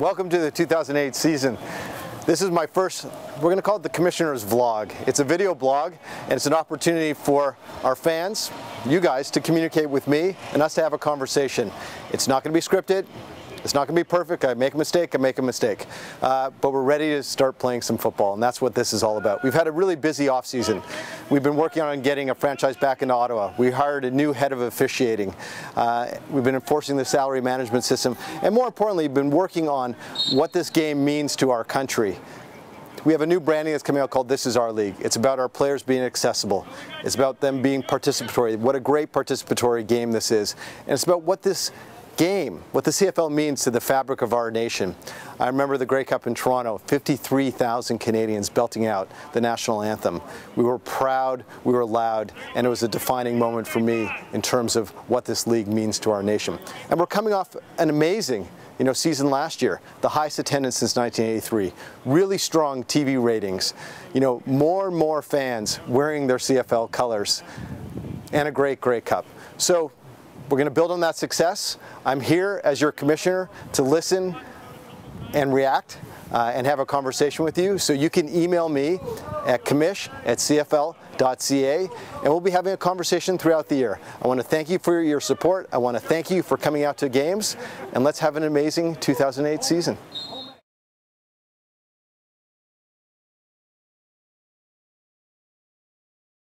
Welcome to the 2008 season. This is my first, we're going to call it the Commissioner's Vlog. It's a video blog and it's an opportunity for our fans, you guys, to communicate with me and us to have a conversation. It's not going to be scripted. It's not going to be perfect. I make a mistake, I make a mistake. Uh, but we're ready to start playing some football, and that's what this is all about. We've had a really busy offseason. We've been working on getting a franchise back into Ottawa. We hired a new head of officiating. Uh, we've been enforcing the salary management system, and more importantly, been working on what this game means to our country. We have a new branding that's coming out called This Is Our League. It's about our players being accessible. It's about them being participatory. What a great participatory game this is. And it's about what this game, what the CFL means to the fabric of our nation. I remember the Grey Cup in Toronto, 53,000 Canadians belting out the national anthem. We were proud, we were loud, and it was a defining moment for me in terms of what this league means to our nation. And we're coming off an amazing you know, season last year, the highest attendance since 1983, really strong TV ratings, you know, more and more fans wearing their CFL colors, and a great, great cup. So we're going to build on that success. I'm here as your commissioner to listen and react uh, and have a conversation with you. So you can email me at commish at cfl.ca and we'll be having a conversation throughout the year. I want to thank you for your support. I want to thank you for coming out to games and let's have an amazing 2008 season.